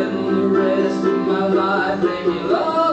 spend the rest of my life making love.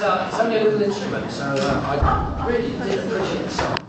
uh, it's only a little instrument, so uh, I really did appreciate the song.